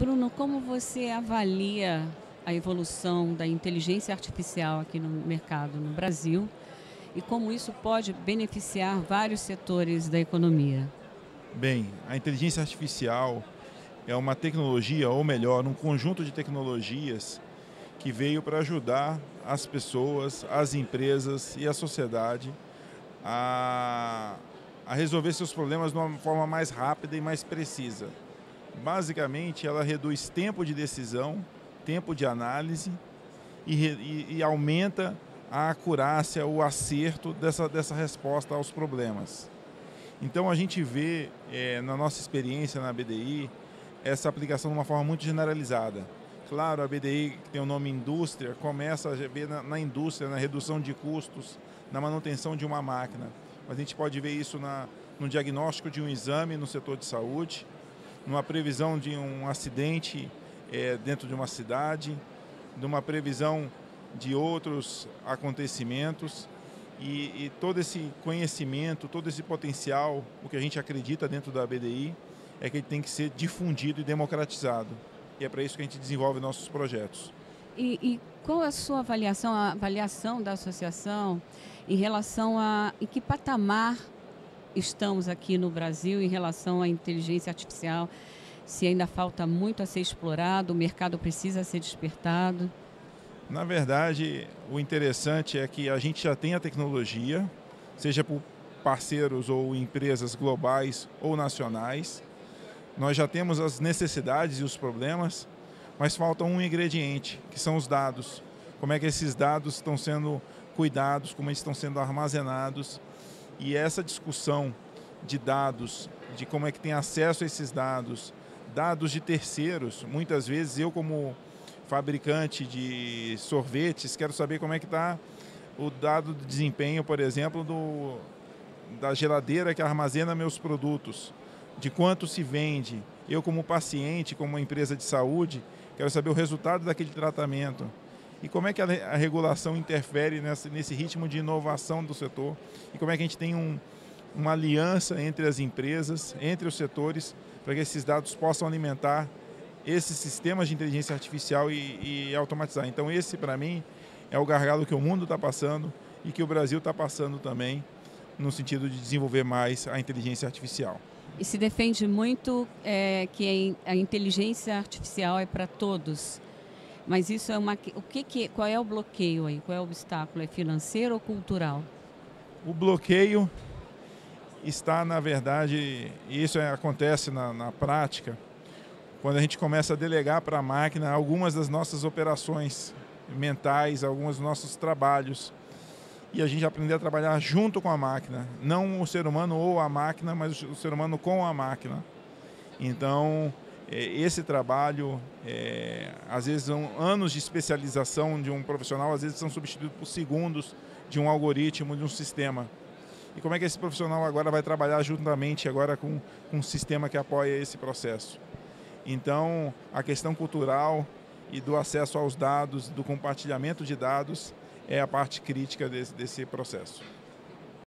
Bruno, como você avalia a evolução da inteligência artificial aqui no mercado no Brasil e como isso pode beneficiar vários setores da economia? Bem, a inteligência artificial é uma tecnologia, ou melhor, um conjunto de tecnologias que veio para ajudar as pessoas, as empresas e a sociedade a, a resolver seus problemas de uma forma mais rápida e mais precisa. Basicamente, ela reduz tempo de decisão, tempo de análise e, e, e aumenta a acurácia, o acerto dessa, dessa resposta aos problemas. Então a gente vê é, na nossa experiência na BDI essa aplicação de uma forma muito generalizada. Claro, a BDI, que tem o nome indústria, começa a ver na, na indústria, na redução de custos, na manutenção de uma máquina. Mas a gente pode ver isso na, no diagnóstico de um exame no setor de saúde, numa previsão de um acidente é, dentro de uma cidade, de uma previsão de outros acontecimentos e, e, todo esse conhecimento, todo esse potencial, o que a gente acredita dentro da BDI, é que ele tem que ser difundido e democratizado. E é para isso que a gente desenvolve nossos projetos. E, e, qual é a sua avaliação, a avaliação da associação em relação a em que patamar estamos aqui no Brasil em relação à inteligência artificial? Se ainda falta muito a ser explorado, o mercado precisa ser despertado? Na verdade, o interessante é que a gente já tem a tecnologia, seja por parceiros ou empresas globais ou nacionais. Nós já temos as necessidades e os problemas, mas falta um ingrediente, que são os dados. Como é que esses dados estão sendo cuidados, como eles estão sendo armazenados. E essa discussão de dados, de como é que tem acesso a esses dados, dados de terceiros, muitas vezes eu como fabricante de sorvetes, quero saber como é que está o dado de desempenho, por exemplo, do, da geladeira que armazena meus produtos, de quanto se vende. Eu, como paciente, como uma empresa de saúde, quero saber o resultado daquele tratamento. E como é que a, a regulação interfere nessa, nesse ritmo de inovação do setor? E como é que a gente tem um, uma aliança entre as empresas, entre os setores, para que esses dados possam alimentar esses sistemas de inteligência artificial e, e automatizar. Então esse, para mim, é o gargalo que o mundo está passando e que o Brasil está passando também no sentido de desenvolver mais a inteligência artificial. E se defende muito é, que a inteligência artificial é para todos. Mas isso é uma. O que, que qual é o bloqueio aí? Qual é o obstáculo? É financeiro ou cultural? O bloqueio está, na verdade, e isso é, acontece na, na prática, quando a gente começa a delegar para a máquina algumas das nossas operações mentais, alguns dos nossos trabalhos. E a gente aprender a trabalhar junto com a máquina, não o ser humano ou a máquina, mas o ser humano com a máquina. Então, esse trabalho, é, às vezes são anos de especialização de um profissional, às vezes são substituídos por segundos de um algoritmo, de um sistema. E como é que esse profissional agora vai trabalhar juntamente agora com, com um sistema que apoia esse processo? Então, a questão cultural e do acesso aos dados, do compartilhamento de dados, é a parte crítica desse, desse processo.